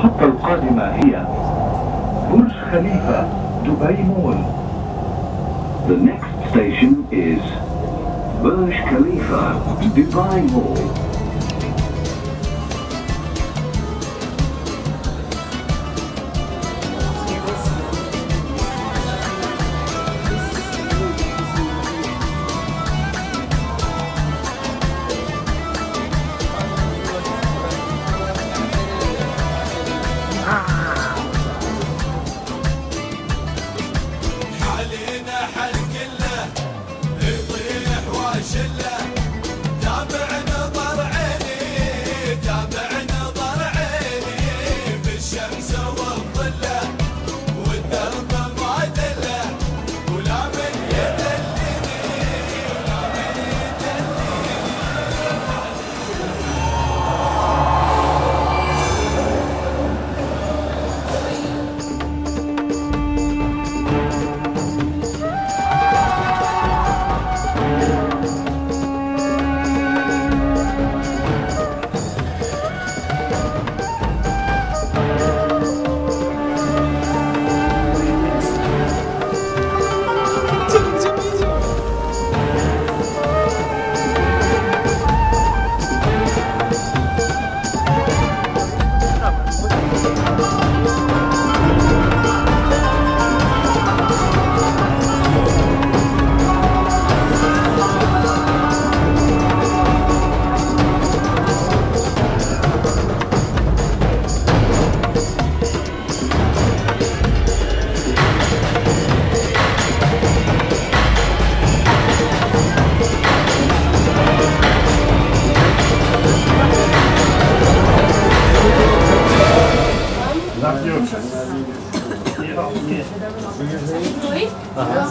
المحطة القادمة هي برج خليفة دبي مول The next station is Burj Khalifa, Dubai Mall.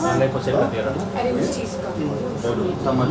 मैंने को सेव कर दिया था अरे उस चीज़ का समझ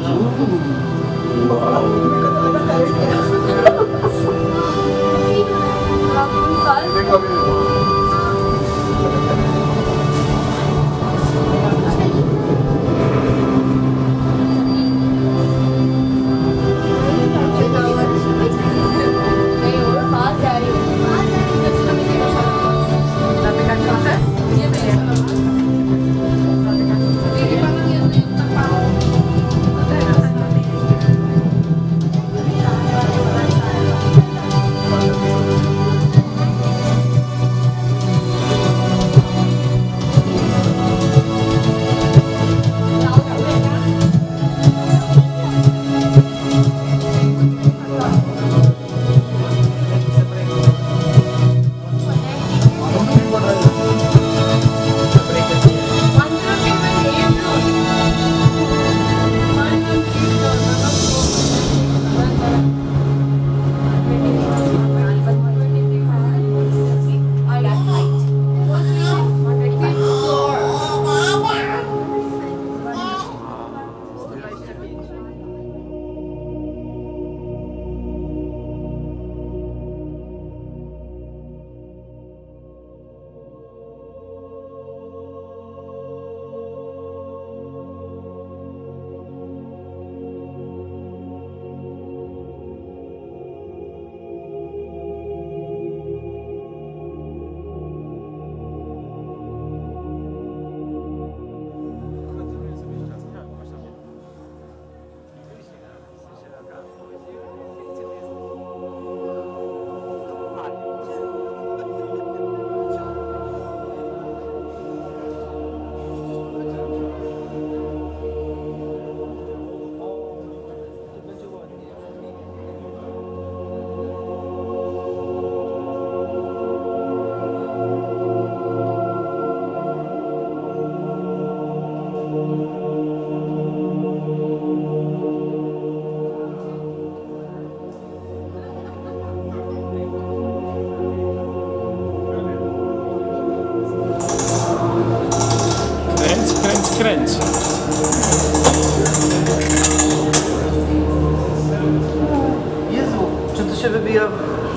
się wybija,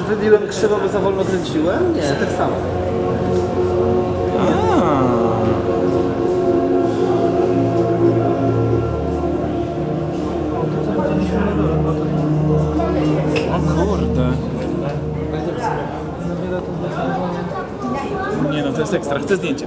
wybiłem krzywo, bo za wolno kręciłem? Nie, tak samo. O kurde. Za wiele to jest ekstra, chcę zdjęcie.